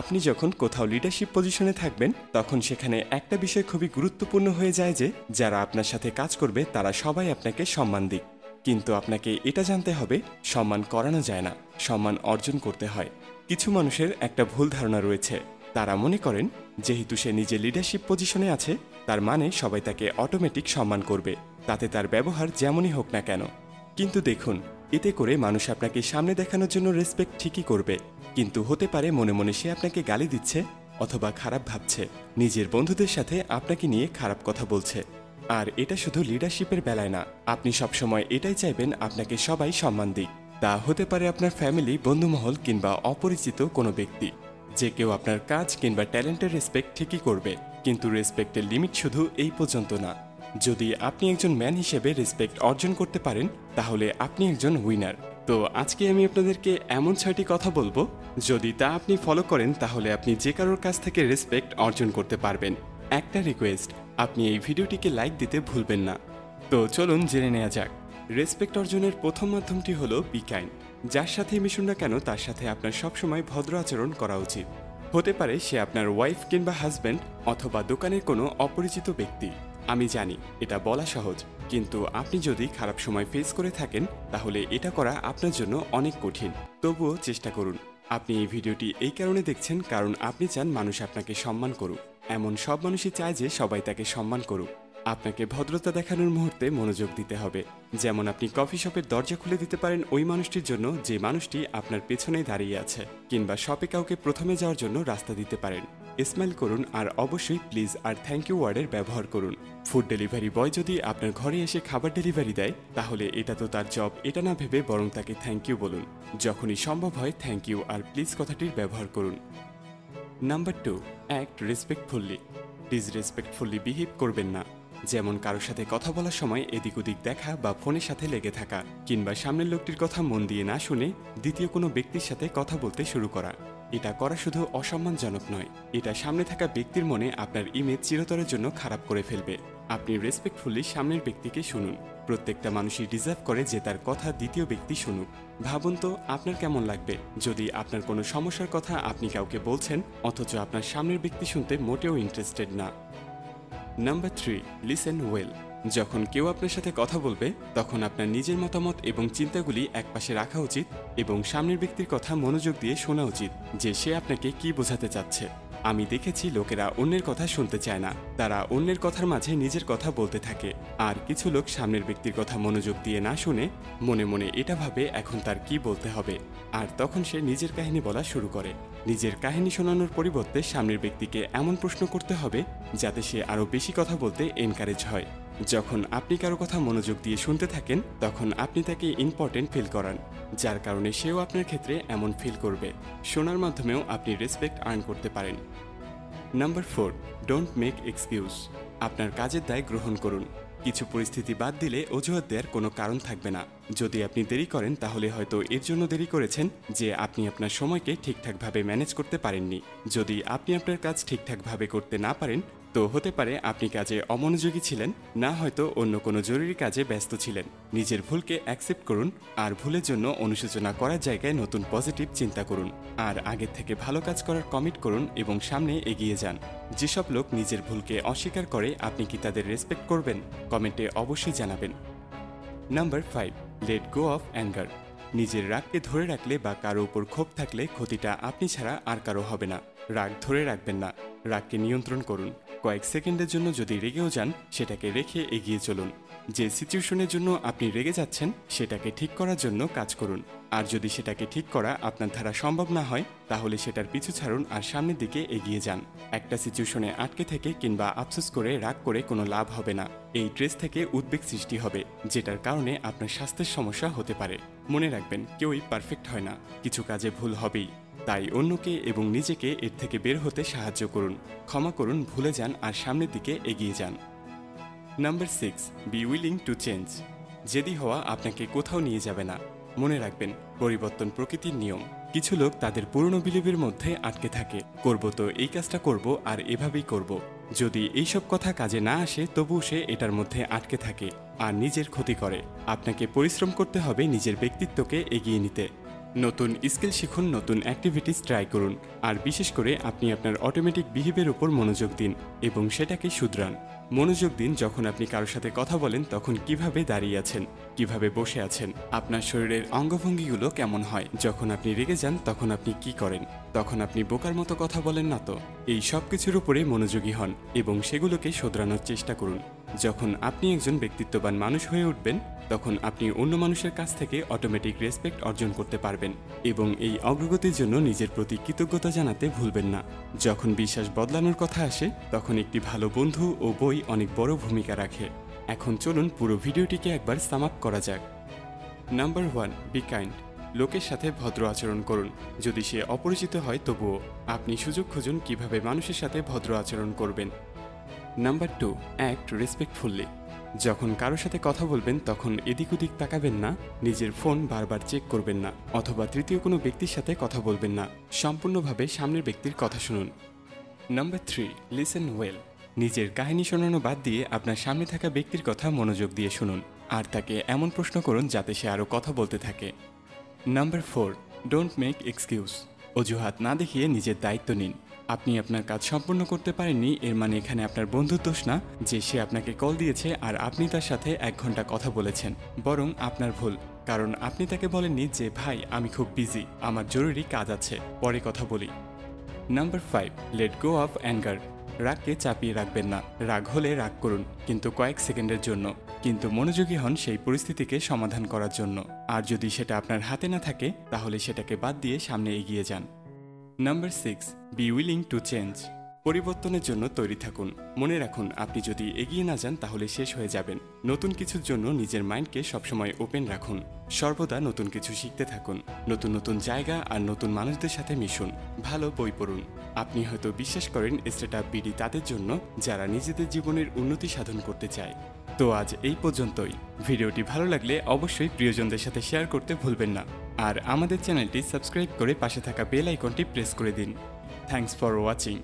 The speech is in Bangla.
আপনি যখন কোথাও লিডারশিপ পজিশনে থাকবেন, তখন সেখানে একটা বিষয় খুবই গুরুত্বপূর্ণ হয়ে যায় যে, যারা আপনার সাথে কাজ করবে, তারা সবাই আপনাকে সম্মান দিক। কিন্তু আপনাকে এটা জানতে হবে, সম্মান করানো যায় না, সম্মান অর্জন করতে হয়। কিছু মানুষের একটা ভুল ধারণা রয়েছে। তারা মনে করেন, যেহেতু সে নিজে লিডারশিপ পজিশনে আছে, তার মানে সবাই তাকে অটোমেটিক সম্মান করবে, তাতে তার ব্যবহার যেমনই হোক না কেন। কিন্তু দেখুন এতে করে মানুষ আপনাকে সামনে দেখানোর জন্য রেসপেক্ট ঠিকই করবে। কিন্তু হতে পারে মনে মনে সে আপনাকে গালি দিচ্ছে অথবা খারাপ ভাবছে। নিজের বন্ধুদের সাথে আপনাকে নিয়ে খারাপ কথা বলছে। আর এটা শুধু লিডারশিপের বেলায় না, আপনি সবসময় এটাই চাইবেন আপনাকে সবাই সম্মান দিক। তা হতে পারে আপনার ফ্যামিলি বন্ধুমহল কিংবা অপরিচিত কোনো ব্যক্তি। যে কেউ আপনার কাজ কিংবা ট্যালেন্টের রেসপেক্ট ঠিকই করবে। কিন্তু রেসপেক্টের লিমিট শুধু এই পর্যন্ত না। যদি আপনি একজন ম্যান হিসেবে রেসপেক্ট অর্জন করতে পারেন, তাহলে আপনি একজন উইনার তো আজকে আমি আপনাদেরকে এমন ছয়টি কথা বলব, যদি তা আপনি ফলো করেন, তাহলে আপনি যে কারোর কাছ থেকে রেসপেক্ট অর্জন করতে পারবেন। একটা রিকোয়েস্ট আপনি এই ভিডিওটিকে লাইক দিতে ভুলবেন না। তো চলুন জেনে নেওয়া যাক। রেসপেক্ট অর্জনের প্রথম মাধ্যমটি হলো বি কাইন্ড যার সাথে মিশুন না কেন, তার সাথে আপনার সবসময় ভদ্র আচরণ করা উচিত। হতে পারে সে আপনার ওয়াইফ কিংবা হাজব্যান্ড অথবা দোকানের কোনো অপরিচিত ব্যক্তি। আমি জানি, এটা বলা সহজ, কিন্তু আপনি যদি খারাপ সময় ফেস করে থাকেন, তাহলে এটা করা আপনার জন্য অনেক কঠিন। তবুও চেষ্টা করুন। আপনি এই ভিডিওটি এই কারণে দেখছেন কারণ আপনি চান মানুষ আপনাকে সম্মান করুক। এমন সব মানুষই চায় যে সবাই তাকে সম্মান করুক। আপনাকে ভদ্রতা দেখানোর মুহূর্তে মনোযোগ দিতে হবে। যেমন আপনি কফি শপের দরজা খুলে দিতে পারেন ওই মানুষটির জন্য যে মানুষটি আপনার পেছনে দাঁড়িয়ে আছে, কিংবা শপে কাউকে প্রথমে যাওয়ার জন্য রাস্তা দিতে পারেন। স্মাইল করুন আর অবশ্যই প্লিজ আর থ্যাংক ইউ ওয়ার্ডের ব্যবহার করুন। ফুড ডেলিভারি বয় যদি আপনার ঘরে এসে খাবার ডেলিভারি দেয়, তাহলে এটা তো তার জব। এটা না ভেবে বরং তাকে থ্যাংক ইউ বলুন। যখনই সম্ভব হয় থ্যাংক ইউ আর প্লিজ কথাটির ব্যবহার করুন। Number two, act respectfully. Disrespectfully behave করবেন না। যেমন কারোর সাথে কথা বলার সময় এদিক ওদিক দেখা বা ফোনের সাথে লেগে থাকা, কিংবা সামনের লোকটির কথা মন দিয়ে না শুনে দ্বিতীয় কোনো ব্যক্তির সাথে কথা বলতে শুরু করা। এটা করা শুধু অসম্মানজনক নয়, এটা সামনে থাকা ব্যক্তির মনে আপনার ইমেজ চিরতরের জন্য খারাপ করে ফেলবে। আপনি রেসপেক্টফুলি সামনের ব্যক্তিকে শুনুন। প্রত্যেকটা মানুষই ডিজার্ভ করে যে তার কথা দ্বিতীয় ব্যক্তি শুনুক। ভাবুন তো, আপনার কেমন লাগবে? যদি আপনার কোনো সমস্যার কথা আপনি কাউকে বলছেন, অথচ আপনার সামনের ব্যক্তি শুনতে মোটেও ইন্টারেস্টেড না। নাম্বার থ্রি লিসেন ওয়েল যখন কেউ আপনার সাথে কথা বলবে, তখন আপনার নিজের মতামত এবং চিন্তাগুলি একপাশে রাখা উচিত এবং সামনের ব্যক্তির কথা মনোযোগ দিয়ে শোনা উচিত যে সে আপনাকে কি বোঝাতে চাচ্ছে। আমি দেখেছি লোকেরা অন্যের কথা শুনতে চায় না, তারা অন্যের কথার মাঝে নিজের কথা বলতে থাকে। আর কিছু লোক সামনের ব্যক্তির কথা মনোযোগ দিয়ে না শুনে মনে মনে এটা ভাবে এখন তার কি বলতে হবে। আর তখন সে নিজের কাহিনী বলা শুরু করে। নিজের কাহিনী শোনানোর পরিবর্তে সামনের ব্যক্তিকে এমন প্রশ্ন করতে হবে যাতে সে আরও বেশি কথা বলতে এনকারেজ হয়। যখন আপনি কারও কথা মনোযোগ দিয়ে শুনতে থাকেন, তখন আপনি তাকে ইম্পর্টেন্ট ফিল করান, যার কারণে সেও আপনার ক্ষেত্রে এমন ফিল করবে। শোনার মাধ্যমেও আপনি রেসপেক্ট আর্ন করতে পারেন। Number four don't make excuse আপনার কাজের দায় গ্রহণ করুন। কিছু পরিস্থিতি বাদ দিলে অজুহাত দেওয়ার কোনো কারণ থাকবে না। যদি আপনি দেরি করেন, তাহলে হয়তো এর জন্য দেরি করেছেন যে আপনি আপনার সময়কে ঠিকঠাকভাবে ম্যানেজ করতে পারেননি। যদি আপনি আপনার কাজ ঠিকঠাকভাবে করতে না পারেন তো হতে পারে আপনি কাজে অমনোযোগী ছিলেন, না হয়তো অন্য কোনো জরুরি কাজে ব্যস্ত ছিলেন। নিজের ভুলকে অ্যাকসেপ্ট করুন আর ভুলের জন্য অনুশোচনা করার জায়গায় নতুন পজিটিভ চিন্তা করুন। আর আগের থেকে ভালো কাজ করার কমিট করুন এবং সামনে এগিয়ে যান। যেসব লোক নিজের ভুলকে অস্বীকার করে, আপনি কি তাদের রেসপেক্ট করবেন? কমেন্টে অবশ্যই জানাবেন। Number five let go of anger নিজের রাগকে ধরে রাখলে বা কারও উপর ক্ষোভ থাকলে ক্ষতিটা আপনি ছাড়া আর কারও হবে না। রাগ ধরে রাখবেন না। রাগকে নিয়ন্ত্রণ করুন। কয়েক সেকেন্ডের জন্য যদি রেগেও যান, সেটাকে রেখে এগিয়ে চলুন। যে সিচুয়েশনের জন্য আপনি রেগে যাচ্ছেন, সেটাকে ঠিক করার জন্য কাজ করুন। আর যদি সেটাকে ঠিক করা আপনার দ্বারা সম্ভব না হয়, তাহলে সেটার পিছু ছাড়ুন আর সামনের দিকে এগিয়ে যান। একটা সিচুয়েশনে আটকে থেকে কিংবা আফসোস করে রাগ করে কোনো লাভ হবে না। এই ট্রেস থেকে উদ্বেগ সৃষ্টি হবে, যেটার কারণে আপনার স্বাস্থ্যের সমস্যা হতে পারে। মনে রাখবেন, কেউই পারফেক্ট হয় না। কিছু কাজে ভুল হবেই। তাই অন্যকে এবং নিজেকে এর থেকে বের হতে সাহায্য করুন। ক্ষমা করুন, ভুলে যান আর সামনের দিকে এগিয়ে যান। Number six, be willing to change. জেদি হওয়া আপনাকে কোথাও নিয়ে যাবে না। মনে রাখবেন, পরিবর্তন প্রকৃতির নিয়ম। কিছু লোক তাদের পুরনো বিলিভের মধ্যে আটকে থাকে। করব তো এই কাজটা করব আর এভাবেই করব। যদি এইসব কথা কাজে না আসে, তবুও সে এটার মধ্যে আটকে থাকে আর নিজের ক্ষতি করে। আপনাকে পরিশ্রম করতে হবে নিজের ব্যক্তিত্বকে এগিয়ে নিতে। নতুন স্কিল শিখুন, নতুন অ্যাক্টিভিটিস ট্রাই করুন, আর বিশেষ করে আপনি আপনার অটোমেটিক বিহেভের উপর মনোযোগ দিন এবং সেটাকে শুধরান। মনোযোগ দিন যখন আপনি কারোর সাথে কথা বলেন, তখন কীভাবে দাঁড়িয়ে আছেন, কীভাবে বসে আছেন, আপনার শরীরের অঙ্গভঙ্গিগুলো কেমন হয়, যখন আপনি রেগে যান, তখন আপনি কি করেন, তখন আপনি বোকার মতো কথা বলেন না তো? এই সব কিছুর উপরে মনোযোগী হন এবং সেগুলোকে শোধরানোর চেষ্টা করুন। যখন আপনি একজন ব্যক্তিত্ববান মানুষ হয়ে উঠবেন, তখন আপনি অন্য মানুষের কাছ থেকে অটোমেটিক রেসপেক্ট অর্জন করতে পারবেন এবং এই অগ্রগতির জন্য নিজের প্রতি কৃতজ্ঞতা জানাতে ভুলবেন না। যখন বিশ্বাস বদলানোর কথা আসে, তখন একটি ভালো বন্ধু ও বই অনেক বড় ভূমিকা রাখে। এখন চলুন পুরো ভিডিওটিকে একবার সাম আপ করা যাক। নাম্বার ওয়ান বি কাইন্ড লোকের সাথে ভদ্র আচরণ করুন। যদি সে অপরিচিত হয়, তবুও আপনি সুযোগ খুঁজুন কীভাবে মানুষের সাথে ভদ্র আচরণ করবেন। নাম্বার টু অ্যাক্ট রেসপেক্টফুললি যখন কারোর সাথে কথা বলবেন, তখন এদিক ওদিক তাকাবেন না, নিজের ফোন বারবার চেক করবেন না, অথবা তৃতীয় কোনো ব্যক্তির সাথে কথা বলবেন না, সম্পূর্ণভাবে সামনের ব্যক্তির কথা শুনুন। নাম্বার থ্রি লিসেন ওয়েল নিজের কাহিনী শোনানো বাদ দিয়ে আপনার সামনে থাকা ব্যক্তির কথা মনোযোগ দিয়ে শুনুন, আর তাকে এমন প্রশ্ন করুন যাতে সে আরও কথা বলতে থাকে। Number four don't make excuse অজুহাত না দেখিয়ে নিজের দায়িত্ব নিন। আপনি আপনার কাজ সম্পূর্ণ করতে পারেননি, এর মানে এখানে আপনার বন্ধুর দোষ না, যে সে আপনাকে কল দিয়েছে আর আপনি তার সাথে এক ঘণ্টা কথা বলেছেন। বরং আপনার ভুল, কারণ আপনি তাকে বলেননি যে, ভাই, আমি খুব বিজি আমার জরুরি কাজ আছে, পরে কথা বলি। Number five let go of anger রাগকে চাপিয়ে রাখবেন না, রাগ হলে রাগ করুন, কিন্তু কয়েক সেকেন্ডের জন্য। কিন্তু মনোযোগী হন সেই পরিস্থিতিকে সমাধান করার জন্য। আর যদি সেটা আপনার হাতে না থাকে, তাহলে সেটাকে বাদ দিয়ে সামনে এগিয়ে যান। Number six be willing to change পরিবর্তনের জন্য তৈরি থাকুন। মনে রাখুন, আপনি যদি এগিয়ে না যান, তাহলে শেষ হয়ে যাবেন। নতুন কিছুর জন্য নিজের মাইন্ডকে সবসময় ওপেন রাখুন। সর্বদা নতুন কিছু শিখতে থাকুন। নতুন নতুন জায়গা আর নতুন মানুষদের সাথে মিশুন। ভালো বই পড়ুন। আপনি হয়তো বিশ্বাস করেন স্টেট আপ বিডি তাদের জন্য, যারা নিজেদের জীবনের উন্নতি সাধন করতে চায়। তো আজ এই পর্যন্তই। ভিডিওটি ভালো লাগলে অবশ্যই প্রিয়জনদের সাথে শেয়ার করতে ভুলবেন না। আর আমাদের চ্যানেলটি সাবস্ক্রাইব করে পাশে থাকা বেল আইকনটি প্রেস করে দিন। Thanks for watching